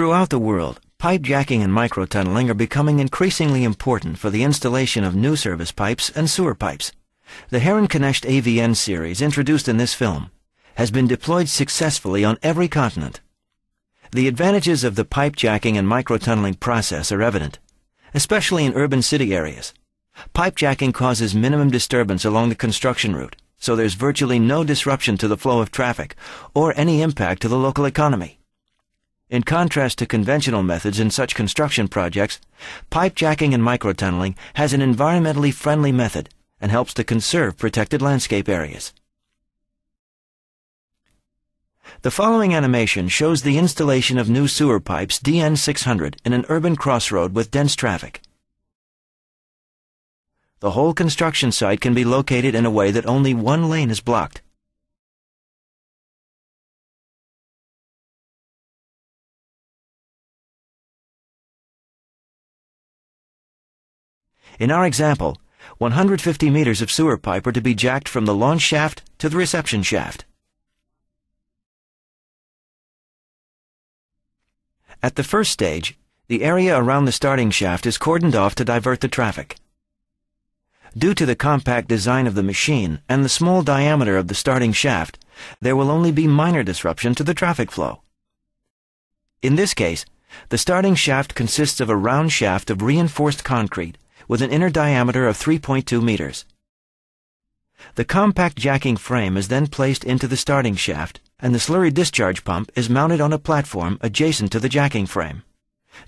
Throughout the world, pipe jacking and microtunneling are becoming increasingly important for the installation of new service pipes and sewer pipes. The Heron Herrenknecht AVN series introduced in this film has been deployed successfully on every continent. The advantages of the pipe jacking and microtunneling process are evident, especially in urban city areas. Pipe jacking causes minimum disturbance along the construction route, so there's virtually no disruption to the flow of traffic or any impact to the local economy. In contrast to conventional methods in such construction projects, pipe jacking and microtunneling has an environmentally friendly method and helps to conserve protected landscape areas. The following animation shows the installation of new sewer pipes DN600 in an urban crossroad with dense traffic. The whole construction site can be located in a way that only one lane is blocked. In our example, 150 meters of sewer pipe are to be jacked from the launch shaft to the reception shaft. At the first stage, the area around the starting shaft is cordoned off to divert the traffic. Due to the compact design of the machine and the small diameter of the starting shaft, there will only be minor disruption to the traffic flow. In this case, the starting shaft consists of a round shaft of reinforced concrete with an inner diameter of 3.2 meters. The compact jacking frame is then placed into the starting shaft, and the slurry discharge pump is mounted on a platform adjacent to the jacking frame.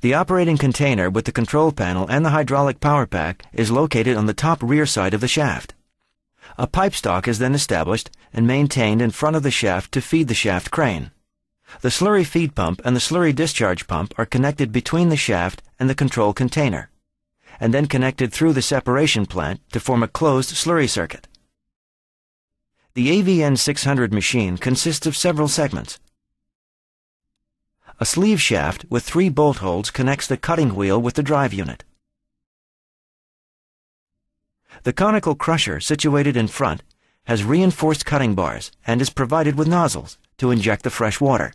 The operating container with the control panel and the hydraulic power pack is located on the top rear side of the shaft. A pipe stock is then established and maintained in front of the shaft to feed the shaft crane. The slurry feed pump and the slurry discharge pump are connected between the shaft and the control container and then connected through the separation plant to form a closed slurry circuit. The AVN 600 machine consists of several segments. A sleeve shaft with three bolt holes connects the cutting wheel with the drive unit. The conical crusher situated in front has reinforced cutting bars and is provided with nozzles to inject the fresh water.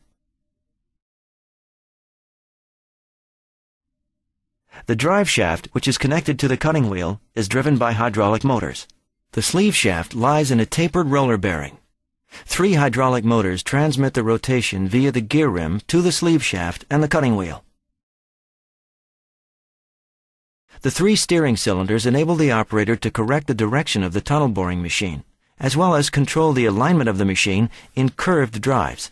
The drive shaft, which is connected to the cutting wheel, is driven by hydraulic motors. The sleeve shaft lies in a tapered roller bearing. Three hydraulic motors transmit the rotation via the gear rim to the sleeve shaft and the cutting wheel. The three steering cylinders enable the operator to correct the direction of the tunnel boring machine, as well as control the alignment of the machine in curved drives.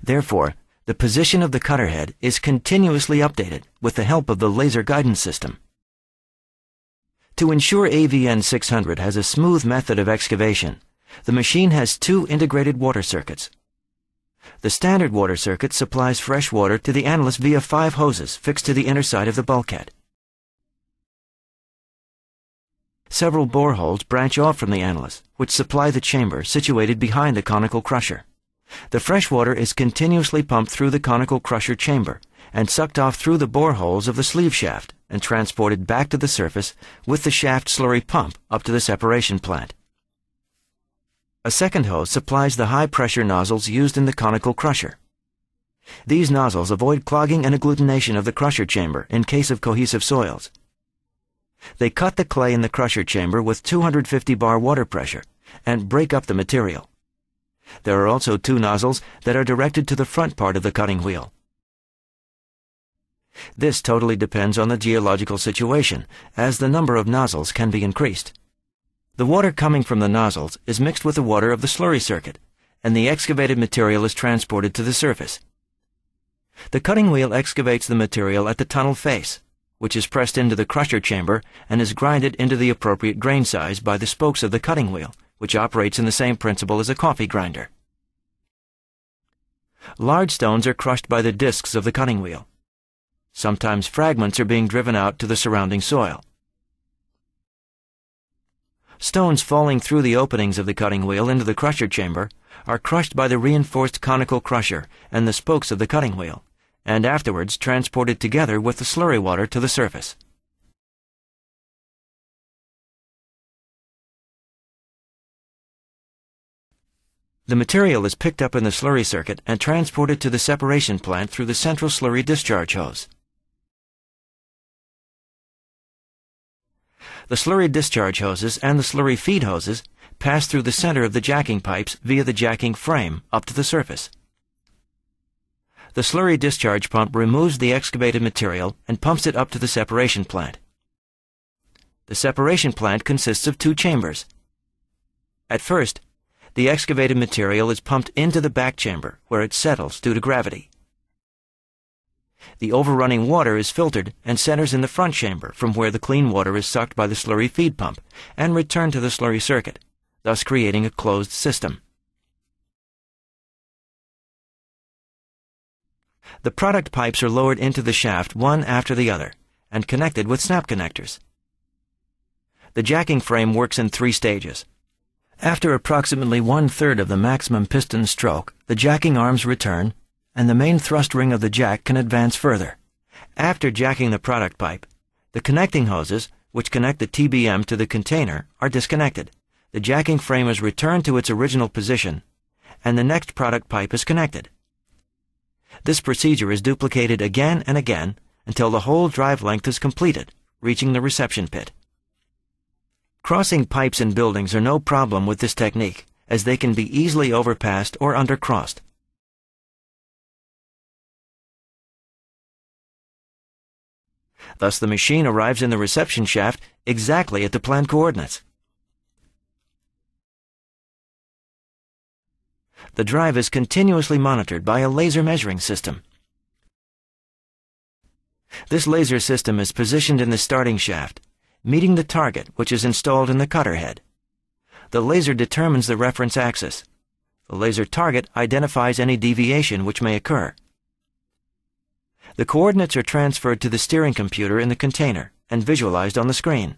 Therefore, the position of the cutter head is continuously updated with the help of the laser guidance system. To ensure AVN 600 has a smooth method of excavation, the machine has two integrated water circuits. The standard water circuit supplies fresh water to the annulus via five hoses fixed to the inner side of the bulkhead. Several boreholes branch off from the annulus, which supply the chamber situated behind the conical crusher. The fresh water is continuously pumped through the conical crusher chamber and sucked off through the boreholes of the sleeve shaft and transported back to the surface with the shaft slurry pump up to the separation plant. A second hose supplies the high-pressure nozzles used in the conical crusher. These nozzles avoid clogging and agglutination of the crusher chamber in case of cohesive soils. They cut the clay in the crusher chamber with 250 bar water pressure and break up the material. There are also two nozzles that are directed to the front part of the cutting wheel. This totally depends on the geological situation, as the number of nozzles can be increased. The water coming from the nozzles is mixed with the water of the slurry circuit, and the excavated material is transported to the surface. The cutting wheel excavates the material at the tunnel face, which is pressed into the crusher chamber and is grinded into the appropriate grain size by the spokes of the cutting wheel, which operates in the same principle as a coffee grinder. Large stones are crushed by the discs of the cutting wheel. Sometimes fragments are being driven out to the surrounding soil. Stones falling through the openings of the cutting wheel into the crusher chamber are crushed by the reinforced conical crusher and the spokes of the cutting wheel, and afterwards transported together with the slurry water to the surface. The material is picked up in the slurry circuit and transported to the separation plant through the central slurry discharge hose. The slurry discharge hoses and the slurry feed hoses pass through the center of the jacking pipes via the jacking frame up to the surface. The slurry discharge pump removes the excavated material and pumps it up to the separation plant. The separation plant consists of two chambers. At first, the excavated material is pumped into the back chamber, where it settles due to gravity. The overrunning water is filtered and centers in the front chamber, from where the clean water is sucked by the slurry feed pump and returned to the slurry circuit, thus creating a closed system. The product pipes are lowered into the shaft one after the other and connected with snap connectors. The jacking frame works in three stages. After approximately one-third of the maximum piston stroke, the jacking arms return, and the main thrust ring of the jack can advance further. After jacking the product pipe, the connecting hoses, which connect the TBM to the container, are disconnected. The jacking frame is returned to its original position, and the next product pipe is connected. This procedure is duplicated again and again until the whole drive length is completed, reaching the reception pit. Crossing pipes in buildings are no problem with this technique, as they can be easily overpassed or undercrossed. Thus the machine arrives in the reception shaft exactly at the planned coordinates. The drive is continuously monitored by a laser measuring system. This laser system is positioned in the starting shaft meeting the target which is installed in the cutter head. The laser determines the reference axis. The laser target identifies any deviation which may occur. The coordinates are transferred to the steering computer in the container and visualized on the screen.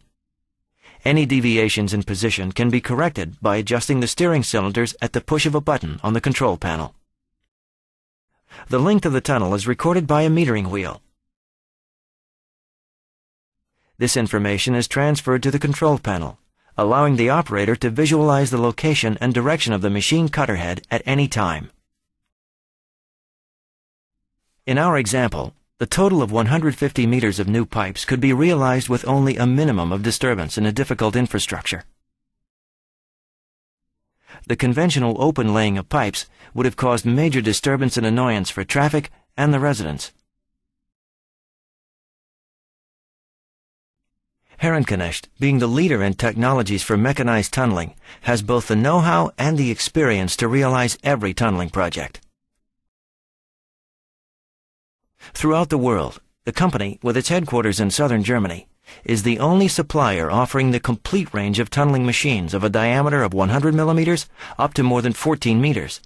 Any deviations in position can be corrected by adjusting the steering cylinders at the push of a button on the control panel. The length of the tunnel is recorded by a metering wheel. This information is transferred to the control panel, allowing the operator to visualize the location and direction of the machine cutter head at any time. In our example, the total of 150 meters of new pipes could be realized with only a minimum of disturbance in a difficult infrastructure. The conventional open laying of pipes would have caused major disturbance and annoyance for traffic and the residents. Herrenknecht, being the leader in technologies for mechanized tunneling, has both the know-how and the experience to realize every tunneling project. Throughout the world, the company, with its headquarters in southern Germany, is the only supplier offering the complete range of tunneling machines of a diameter of 100 millimeters up to more than 14 meters.